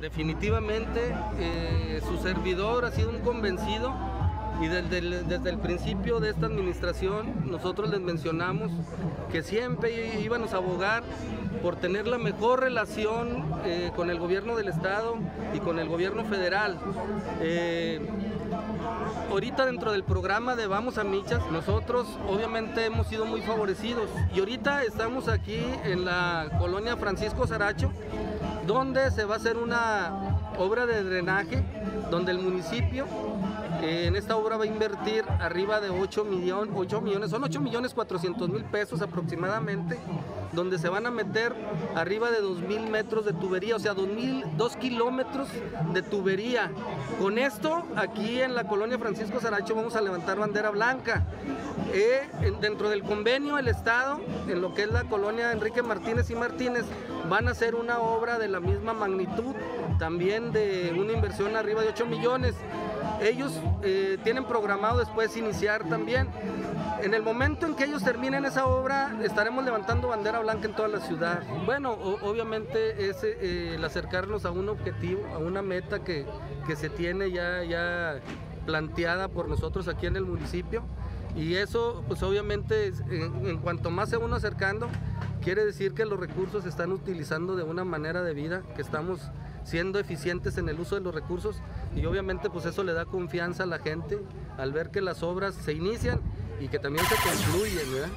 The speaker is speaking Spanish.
Definitivamente eh, su servidor ha sido un convencido y desde el, principio de esta administración nosotros les mencionamos que siempre íbamos a abogar por tener la mejor relación eh, con el gobierno del estado y con el gobierno federal. Eh, ahorita dentro del programa de Vamos a Michas, nosotros obviamente hemos sido muy favorecidos. Y ahorita estamos aquí en la colonia Francisco Saracho, donde se va a hacer una obra de drenaje, donde el municipio en esta obra va a invertir arriba de 8 millones, 8 millones, son 8 millones 400 mil pesos aproximadamente, donde se van a meter arriba de 2 mil metros de tubería, o sea, 2, mil, 2 kilómetros de tubería. Con esto, aquí en la colonia Francisco Saracho vamos a levantar bandera blanca. Eh, dentro del convenio, el Estado, en lo que es la colonia Enrique Martínez y Martínez, van a hacer una obra de la misma magnitud, también de una inversión arriba de 8 millones. Ellos eh, tienen programado después iniciar también. En el momento en que ellos terminen esa obra, estaremos levantando bandera blanca en toda la ciudad. Bueno, obviamente es eh, el acercarnos a un objetivo, a una meta que, que se tiene ya, ya planteada por nosotros aquí en el municipio. Y eso, pues obviamente, en, en cuanto más se uno acercando, quiere decir que los recursos se están utilizando de una manera de vida, que estamos siendo eficientes en el uso de los recursos y obviamente pues eso le da confianza a la gente al ver que las obras se inician y que también se concluyen.